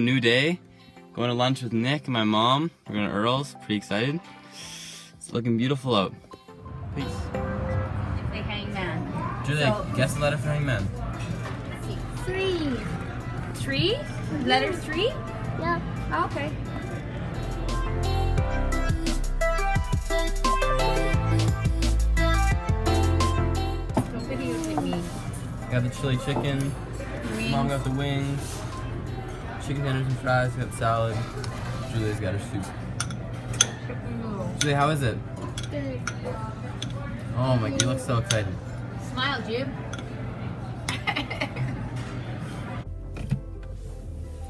new day. Going to lunch with Nick and my mom. We're going to Earl's. Pretty excited. It's looking beautiful out. Peace. Say hangman. Julie, So- guess the letter for hangman. Three. Three? Letter three? Yep. Oh, okay. Don't videotape me. Got the chili chicken. Mom got the wings. Chicken tenders and fries. We got salad. Julia's got her soup. Julie, how is it? Oh my, you look so excited. Smile, Jube.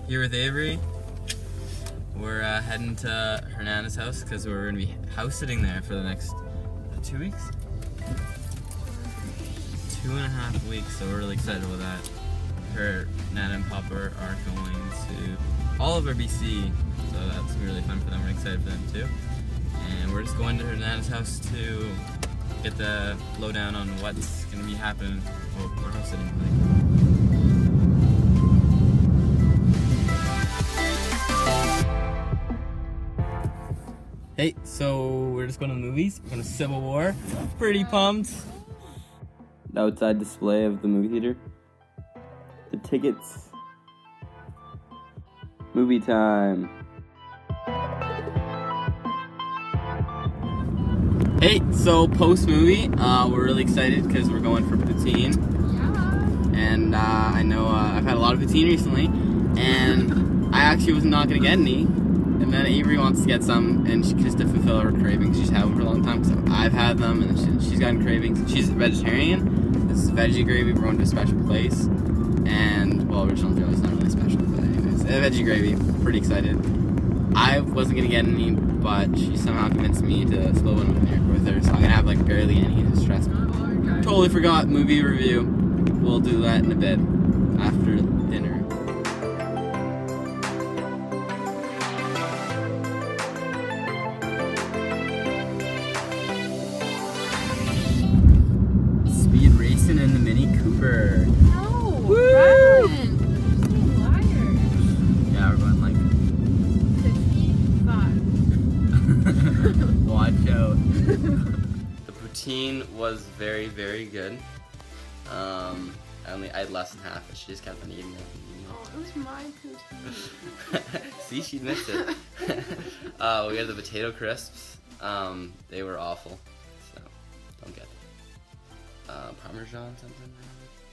Here with Avery. We're uh, heading to her Nana's house because we're gonna be house sitting there for the next uh, two weeks. Two and a half weeks, so we're really excited about that. Her Nana and Papa are going to Oliver, BC, so that's really fun for them. We're excited for them too. And we're just going to her Nana's house to get the lowdown on what's gonna be happening. Well, we're house sitting. Like. Hey, so we're just going to the movies. We're going to Civil War. Pretty pumped. The outside display of the movie theater. The tickets. Movie time. Hey, so post movie, uh, we're really excited because we're going for poutine. And uh, I know uh, I've had a lot of poutine recently, and I actually was not gonna get any. And then Avery wants to get some, and she, just to fulfill her cravings, she's had them for a long time. So I've had them, and she, she's gotten cravings. She's a vegetarian. This is veggie gravy. We're going to a special place, and well, original Joe is not really special, but anyways, veggie gravy. Pretty excited. I wasn't gonna get any, but she somehow convinced me to slow one with her, with her, so I'm gonna have like barely any stress. Totally forgot movie review. We'll do that in a bit after the poutine was very, very good. Um, I only I had less than half, but she just kept on eating it. Oh, it was my poutine. See, she missed it. uh, we had the potato crisps. Um, they were awful, so don't get them. Uh, Parmesan something,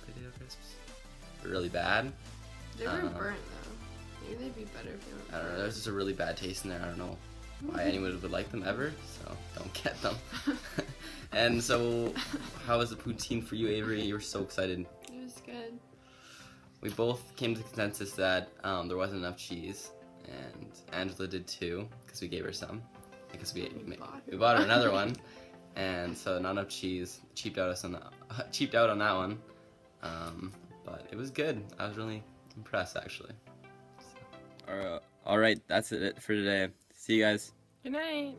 potato crisps. Really bad. They were Uh, burnt though. Maybe they'd be better if they weren't. I don't know. There's just a really bad taste in there. I don't know why anyone would like them ever, so don't get them. and so, how was the poutine for you, Avery? You were so excited. It was good. We both came to the consensus that um, there wasn't enough cheese, and Angela did too, because we gave her some. Because we, We we, bought we her bought her another one, and so not enough cheese. Cheaped out us on that. cheaped out on that one, um, but it was good. I was really impressed actually. So, all right, that's it for today. See you guys. Good night.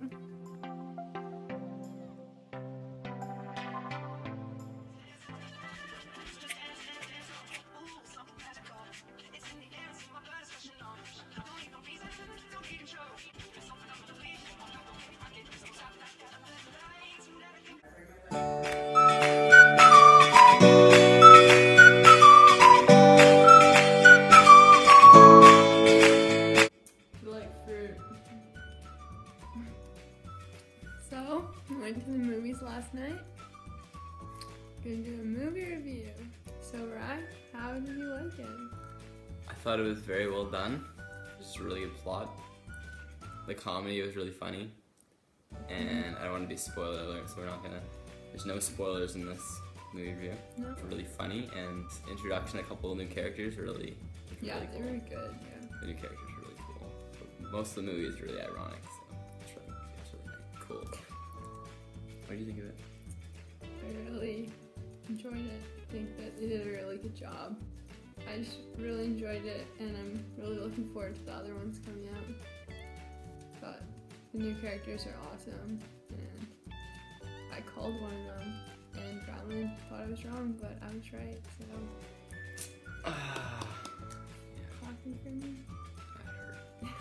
The comedy was really funny. And I don't want to be spoiler alert, so we're not gonna. There's no spoilers in this movie review. No. It's really funny, and introduction a couple of new characters are really, Yeah, really they cool. were good. Yeah. The new characters are really cool. But most of the movie is really ironic, so it's really, it's really cool. What do you think of it? I really enjoyed it. I think that they did a really good job. I just really enjoyed it, and I'm really looking forward to the other ones coming out. The new characters are awesome, and I called one of them, and Brownlee thought I was wrong, but I was right. So clapping for me.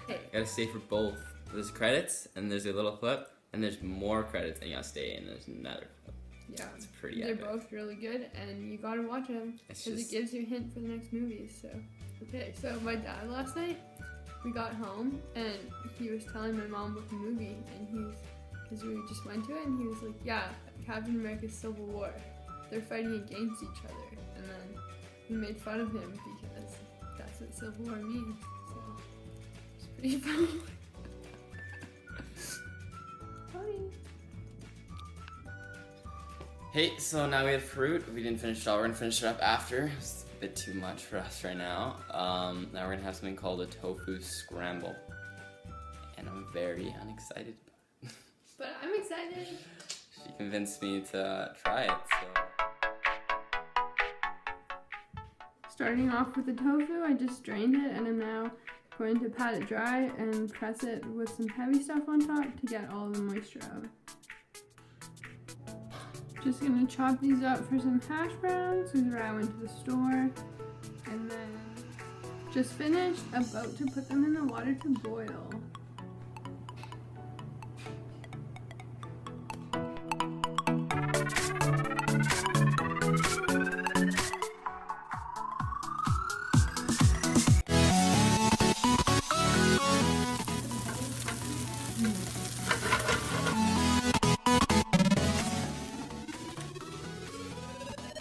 Hey. gotta stay for both. There's credits and there's a little clip, and there's more credits, and you gotta stay, and there's another clip. Yeah. It's pretty They're epic. both really good, and you gotta watch them because just it gives you a hint for the next movies. So, okay. So my dad last night, we got home and he was telling my mom about the movie, and he's because we just went to it, and he was like, "Yeah, Captain America's Civil War. They're fighting against each other," and then we made fun of him because that's what Civil War means. So it's pretty funny. Hey, so now we have fruit. We didn't finish it all. We're gonna finish it up after. It's bit too much for us right now. Um, now we're gonna have something called a tofu scramble, and I'm very unexcited. But I'm excited. She convinced me to try it. So Starting off with the tofu, I just drained it and I'm now going to pat it dry and press it with some heavy stuff on top to get all the moisture out. Just gonna chop these up for some hash browns because I went to the store and then just finished about to put them in the water to boil.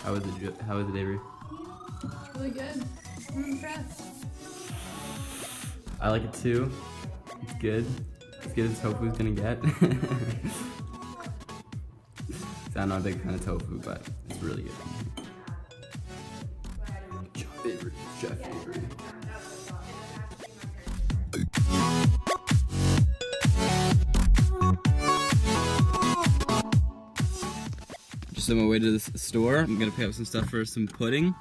How was it? How was it, Avery? It's really good. I'm impressed. I like it too. It's good. As good as tofu's gonna get. So I'm not a big fan of tofu, but it's really good. Chef Avery. Chef Just on my way to the store. I'm gonna pick up some stuff for some pudding.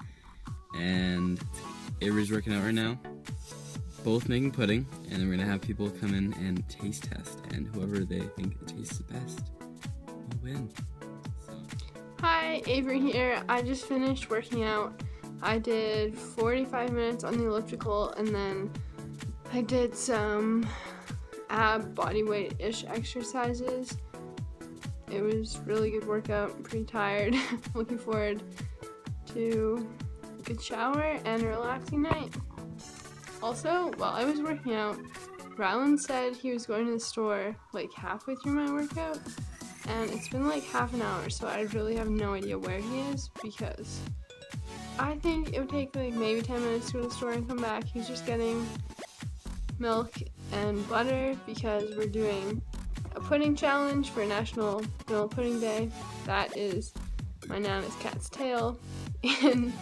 And Avery's working out right now both making pudding, and then we're gonna have people come in and taste test, and whoever they think tastes the best will win. Hi, Avery here. I just finished working out. I did 45 minutes on the elliptical and then I did some ab body weight ish exercises. It was really good workout. I'm pretty tired. Looking forward to a good shower and a relaxing night. Also, while I was working out, Ryland said he was going to the store like halfway through my workout and it's been like half an hour, so I really have no idea where he is because I think it would take like maybe 10 minutes to go to the store and come back. He's just getting milk and butter because we're doing a pudding challenge for National Vanilla Pudding Day. That is my Nana's cat's tail in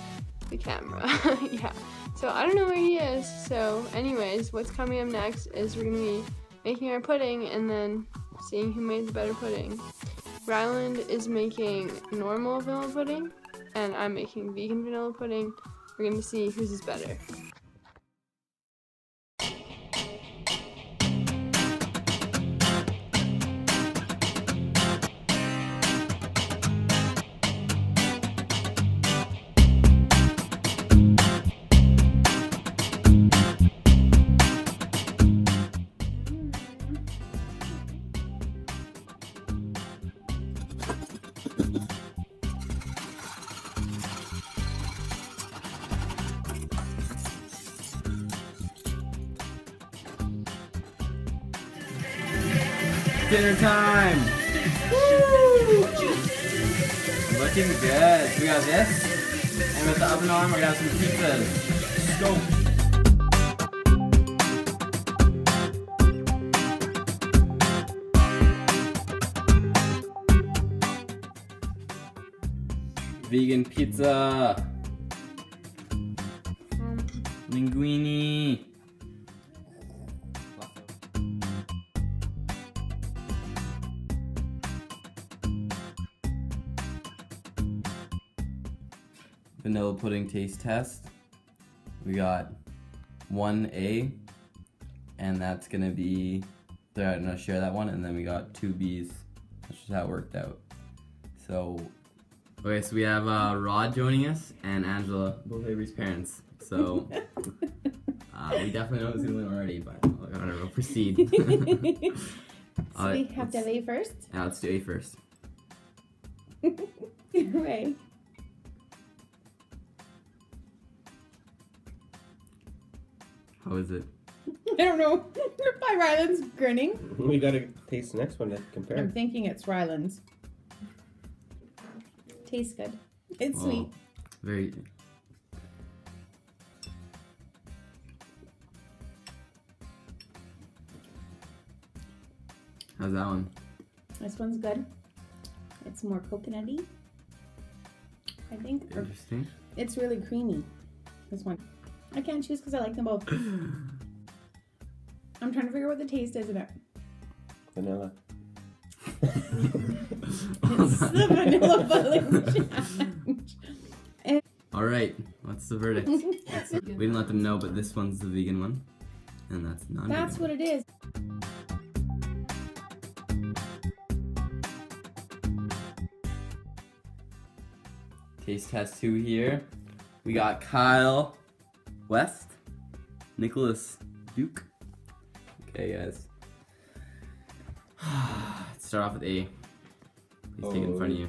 the camera. yeah. So I don't know where he is. So, anyways, what's coming up next is we're gonna be making our pudding and then seeing who made the better pudding. Ryland is making normal vanilla pudding, and I'm making vegan vanilla pudding. We're gonna see whose is better. Dinner time! Woo! Looking good. We got this, and with the oven on, we're gonna have some pizzas. Let's go. Vegan pizza. Linguine. Vanilla pudding taste test. We got one A, and that's gonna be. They're gonna share that one, and then we got two B's. That's just how it worked out. So, okay, so we have uh, Rod joining us and Angela, both Avery's parents. So, uh, we definitely know who's gonna win already, but whatever. We'll proceed. so we have to let's- first. yeah, let's do A first. Right. How is it? I don't know. By Ryland's grinning. We gotta taste the next one to compare. I'm thinking it's Ryland's. Tastes good. It's Oh, sweet. Very. How's that one? This one's good. It's more coconutty. I think. Or Interesting. it's really creamy. This one. I can't choose because I like them both. I'm trying to figure out what the taste is in it. Vanilla. It's the vanilla filling challenge. All right, what's the verdict? It's- we didn't let them know, but this one's the vegan one, and that's non. That's what it is. Taste test two here. We got Kyle West, Nicholas Duke. Okay, guys. Let's start off with A. Please take it in front of you.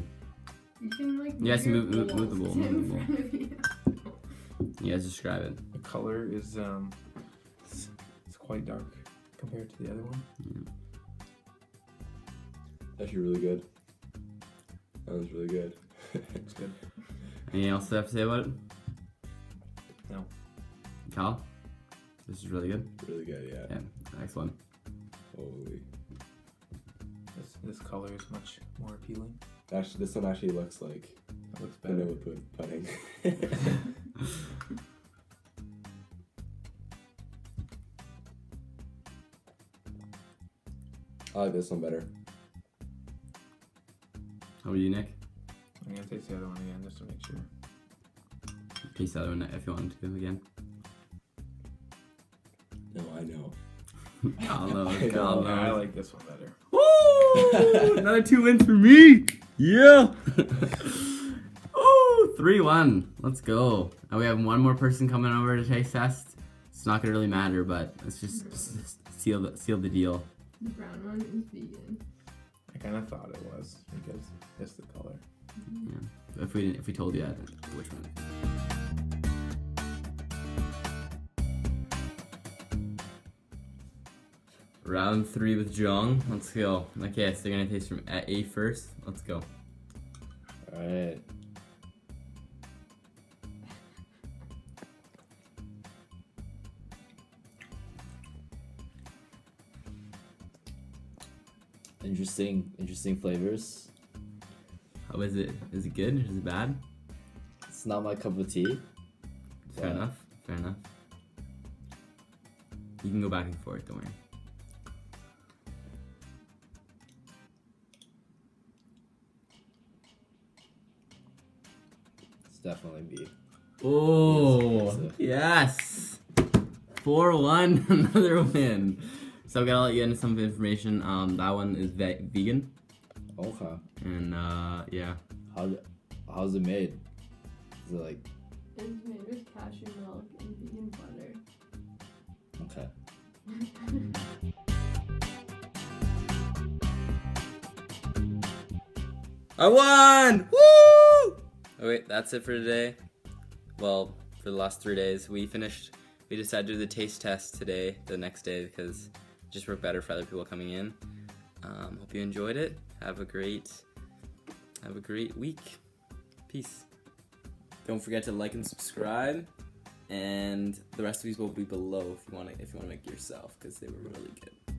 You can like. You guys can move- move- move the balls bowl, move the bowl. front of you. You guys describe it. The color is um, it's, it's quite dark compared to the other one. Actually, really good. That was really good. It's good. Anything else to have to say about it? No. Kyle? This is really good. really good, yeah. Yeah, next one. Holy. This this color is much more appealing. Actually, this one actually looks like It looks better. vanilla pud- pudding. I like this one better. How about you, Nick? I'm gonna taste the other one again just to make sure. Taste the other one if you want to do it again. I Kyle know, Yeah, I like this one better. Woo! Another two wins for me. Yeah. Ooh, three one. Let's go. Now we have one more person coming over to taste test. It's not gonna really matter, but let's just, just seal the seal the deal. The brown one is vegan. I kind of thought it was because it's the color. If we didn't, if we told you that, which one? Round three with Jong. Let's go. Okay, so they're gonna taste from A first. Let's go. Alright. Interesting, interesting flavors. How is it? Is it good? Is it bad? It's not my cup of tea. Fair enough. Fair enough. You can go back and forth. Don't worry. Definitely B. Oh Yes, yes, four one, another win. So I'm gonna let you into some information. Um, that one is ve- vegan, Okay. and uh, yeah, How how's it made? Is it like It's made with cashew milk and vegan butter. okay? I won! Woo! Oh wait, that's it for today. Well, for the last three days, we finished. We decided to do the taste test today, the next day, because it just worked better for other people coming in. Um, hope you enjoyed it. Have a great, have a great week. Peace. Don't forget to like and subscribe, and the recipes will be below if you want to if you want to make yourself, because they were really good.